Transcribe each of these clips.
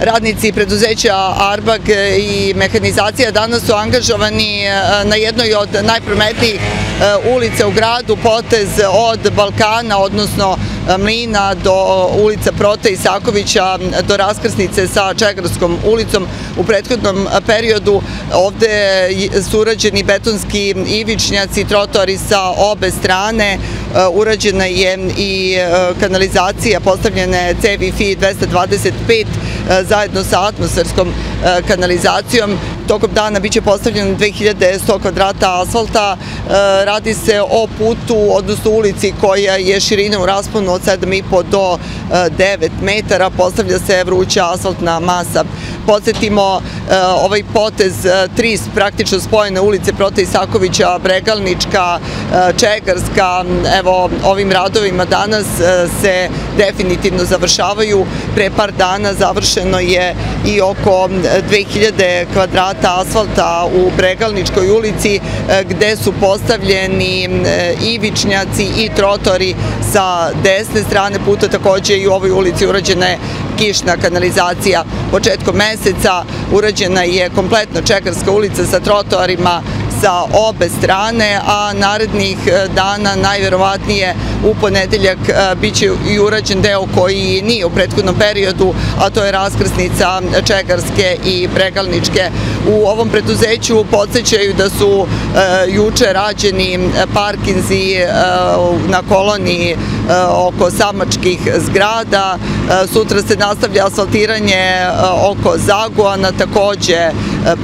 Radnici preduzeća Arbag i mehanizacija danas su angažovani e, na jednoj od najprometnijih e, ulica u gradu, potez od Balkana, odnosno e, Mlina do ulica Prote Isakovića, do raskrsnice sa Čegarskom ulicom. U prethodnom periodu ovde su urađeni betonski ivičnjaci, trotoari sa obe strane, urađena je i kanalizacija, postavljene cevi FI 225 zajedno sa atmosferskom e, kanalizacijom. Tokom dana biće postavljeno 2100 kvadrata asfalta. E, radi se o putu, odnosno ulici koja je širina u rasponu od 7,5 do 9 e, metara. Postavlja se vruća asfaltna masa. Podsjetimo, ovaj potez, tri praktično spojene ulice Prote Isakovića, Bregalnička, Čegarska, evo ovim radovima danas se definitivno završavaju. Pre par dana završeno je i oko 2000 kvadrata asfalta u Bregalničkoj ulici e, gde su postavljeni e, ivičnjaci i trotori sa desne strane puta, takođe i u ovoj ulici urađena je kišna kanalizacija. Početkom meseca urađena je kompletno Čekarska ulica sa trotoarima sa obe strane, a narednih e, dana najverovatnije u ponedeljak e, biće i urađen deo koji nije u prethodnom periodu, a to je raskrsnica Čegarske i Pregalničke. U ovom preduzeću podsjećaju da su e, juče rađeni parkinzi na koloniji oko samačkih zgrada. Sutra se nastavlja asfaltiranje oko Zaguana, takođe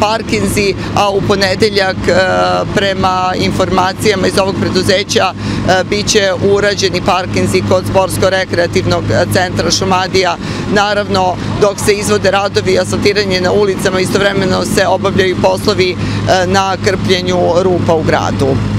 parkinzi, a u ponedeljak prema informacijama iz ovog preduzeća biće urađeni parkinzi kod sportsko-rekreativnog centra Šumadija. Naravno, dok se izvode radovi i asfaltiranje na ulicama, istovremeno se obavljaju poslovi na krpljenju rupa u gradu.